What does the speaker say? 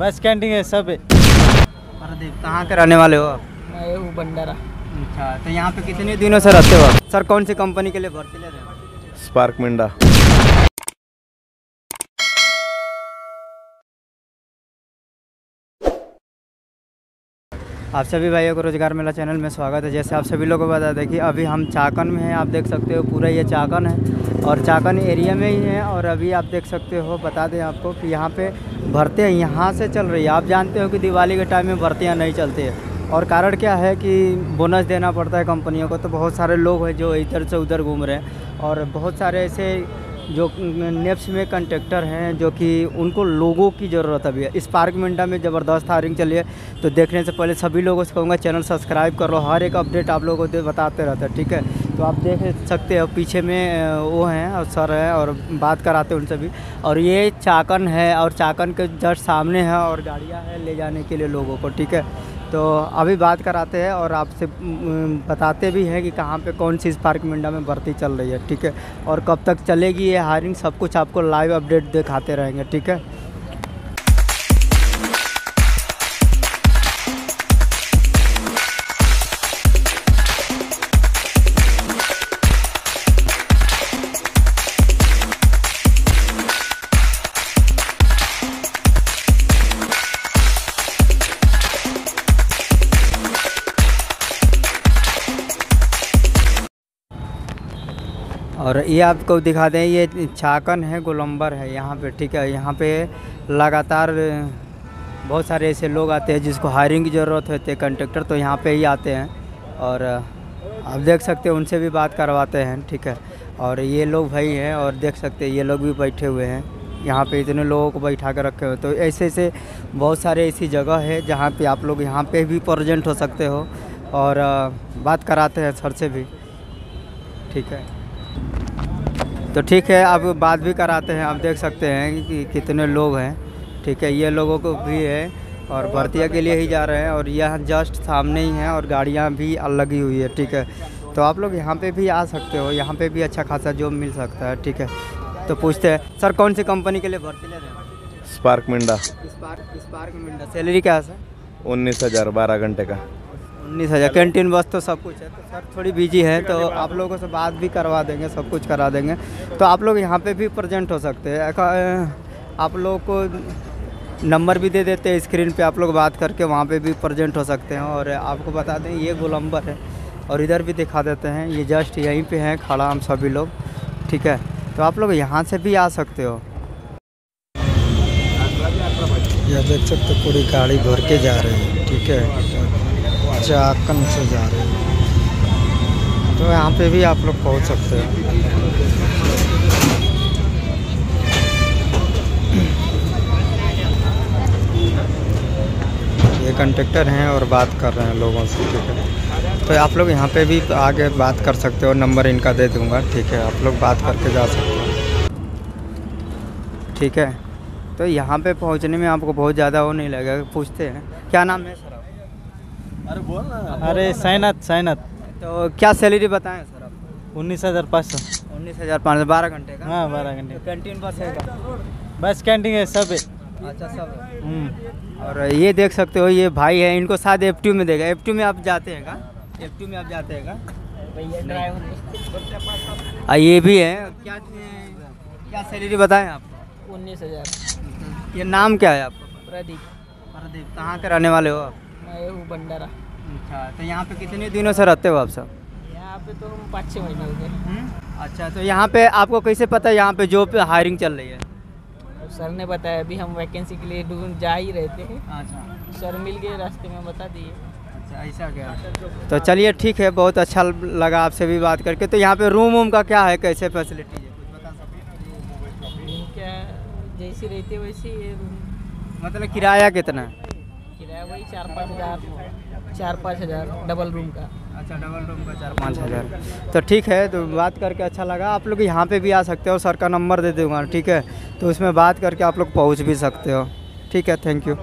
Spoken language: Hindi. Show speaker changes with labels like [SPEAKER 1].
[SPEAKER 1] बस कैंटीन है सब। है
[SPEAKER 2] प्रदीप कहाँ के रहने वाले हो आप?
[SPEAKER 3] मैं हूँ भंडारा।
[SPEAKER 2] अच्छा तो यहाँ पे कितने दिनों से रहते हो सर कौन सी कंपनी के लिए भर्ती ले रहे हो?
[SPEAKER 4] स्पार्क मिंडा
[SPEAKER 2] आप सभी भाइयों को रोज़गार मेला चैनल में स्वागत है। जैसे आप सभी लोगों को बता दें कि अभी हम चाकन में हैं आप देख सकते हो पूरा ये चाकन है। और चाकन एरिया में ही है और अभी आप देख सकते हो, बता दें आपको कि यहाँ पे भर्तियाँ यहाँ से चल रही है। आप जानते हो कि दिवाली के टाइम में भर्तियाँ नहीं चलती है। और कारण क्या है कि बोनस देना पड़ता है कंपनियों को तो बहुत सारे लोग हैं जो इधर से उधर घूम रहे हैं और बहुत सारे ऐसे जो नेप्स में कंट्रेक्टर हैं जो कि उनको लोगों की ज़रूरत अभी है। इस पार्क मिंडा में ज़बरदस्त हायरिंग चली है तो देखने से पहले सभी लोगों से कहूँगा, चैनल सब्सक्राइब कर लो। हर एक अपडेट आप लोगों को बताते रहते हैं, ठीक है? तो आप देख सकते हो, पीछे में वो हैं और सर हैं और बात कराते हैं उनसे भी। और ये चाकन है और चाकन के जस्ट सामने है और गाड़ियाँ हैं ले जाने के लिए लोगों को, ठीक है? तो अभी बात कराते हैं और आपसे बताते भी हैं कि कहाँ पे कौन सी इस पार्क मिंडा में भर्ती चल रही है, ठीक है? और कब तक चलेगी ये हायरिंग, सब कुछ आपको लाइव अपडेट दिखाते रहेंगे, ठीक है? और ये आपको दिखा दें, ये छाकन है, गोलंबर है यहाँ पे, ठीक है? यहाँ पे लगातार बहुत सारे ऐसे लोग आते हैं जिसको हायरिंग की ज़रूरत होती है कंट्रेक्टर तो यहाँ पे ही आते हैं। और आप देख सकते हैं, उनसे भी बात करवाते हैं, ठीक है? और ये लोग भाई हैं और देख सकते हैं, ये लोग भी बैठे हुए हैं। यहाँ पे इतने लोगों को बैठा कर रखे हुए तो ऐसे ऐसे बहुत सारे ऐसी जगह है जहाँ पे आप लोग यहाँ पे भी प्रजेंट हो सकते हो और बात कराते हैं सर से भी, ठीक है? तो ठीक है अब बात भी कराते हैं आप देख सकते हैं कि कितने लोग हैं। ठीक है ये लोगों को भी है और भर्तिया के लिए ही जा रहे हैं और यह जस्ट सामने ही हैं और गाड़ियाँ भी लगी हुई है ठीक है। तो आप लोग यहाँ पे भी आ सकते हो यहाँ पे भी अच्छा खासा जॉब मिल सकता है ठीक है। तो पूछते हैं सर कौन सी कंपनी के लिए भर्ती ले रहे हैं?
[SPEAKER 4] Spark Minda.
[SPEAKER 2] Spark Spark Minda. Salary क्या है सर?
[SPEAKER 4] उन्नीस हज़ार बारह घंटे का।
[SPEAKER 2] उन्नीस हज़ार। कैंटीन बस तो सब कुछ है तो सर थोड़ी बिज़ी है तो आप लोगों से बात भी करवा देंगे, सब कुछ करा देंगे। तो आप लोग यहाँ पे भी प्रेजेंट हो सकते हैं। आप लोग को नंबर भी दे देते हैं स्क्रीन पे, आप लोग बात करके वहाँ पे भी प्रेजेंट हो सकते हैं। और आपको बता दें, ये गोलम्बर है, और इधर भी दिखा देते हैं, ये जस्ट यहीं पे हैं, खड़ा हम सभी लोग, ठीक है? तो आप लोग यहाँ से भी आ सकते हो। यह देख सकते पूरी गाड़ी भर के जा रही है, ठीक है? चाकन से जा रहे हैं। तो यहाँ पे भी आप लोग पहुँच सकते हो। ये कंडक्टर हैं और बात कर रहे हैं लोगों से, ठीक है? तो आप लोग यहाँ पे भी आगे बात कर सकते हो, नंबर इनका दे दूँगा, ठीक है? आप लोग बात करके जा सकते हो। ठीक है? तो यहाँ पे पहुँचने में आपको बहुत ज़्यादा वो नहीं लगेगा, पूछते हैं। क्या नाम है, सर? आप
[SPEAKER 1] अरे साइनाथ साइनाथ
[SPEAKER 2] तो क्या सैलरी बताएँ सर आप?
[SPEAKER 1] उन्नीस हज़ार पाँच सौ।
[SPEAKER 2] उन्नीस हज़ार पाँच सौ बारह घंटे का?
[SPEAKER 1] हाँ बारह घंटे।
[SPEAKER 2] कैंटीन बस है
[SPEAKER 1] बस कैंटीन है सब है।
[SPEAKER 2] अच्छा सब
[SPEAKER 1] हम्म।
[SPEAKER 2] और ये देख सकते हो ये भाई है इनको शायद एफ़ में देगा। एफ़ में आप जाते हैं का? एफ़ में आप जाते हैं का? ये भी है। क्या क्या सैलरी बताएँ आप?
[SPEAKER 3] उन्नीस हज़ार।
[SPEAKER 2] ये नाम क्या है आपका?
[SPEAKER 3] प्रदीप।
[SPEAKER 2] प्रदीप। कहाँ के रहने वाले हो आप?
[SPEAKER 3] मैं हूँ भंडारा।
[SPEAKER 2] अच्छा तो यहाँ पे कितने दिनों से रहते हो आप सब?
[SPEAKER 3] यहाँ पे तो हम पाँच छः महीने हो गए।
[SPEAKER 2] अच्छा तो यहाँ पे आपको कैसे पता है यहाँ पे जॉब हायरिंग चल रही है?
[SPEAKER 3] सर ने बताया अभी हम वैकेंसी के लिए ढूंढ जा ही रहे थे।
[SPEAKER 2] अच्छा।
[SPEAKER 3] सर मिल गए रास्ते में बता दिए।
[SPEAKER 2] अच्छा ऐसा क्या? तो चलिए ठीक है बहुत अच्छा लगा आपसे भी बात करके। तो यहाँ पे रूम वूम का क्या है कैसे फैसिलिटी है? कुछ बता सकते
[SPEAKER 3] रूम क्या जैसी रहती है वैसी ये रूम
[SPEAKER 2] मतलब किराया कितना है?
[SPEAKER 3] किराया वही चार पाँच हज़ार चार पाँच हज़ार डबल रूम का।
[SPEAKER 2] अच्छा डबल रूम का चार पाँच हज़ार। तो ठीक है तो बात करके अच्छा लगा। आप लोग यहाँ पे भी आ सकते हो सर का नंबर दे दूँगा ठीक है? तो उसमें बात करके आप लोग पहुँच भी सकते हो। ठीक है थैंक यू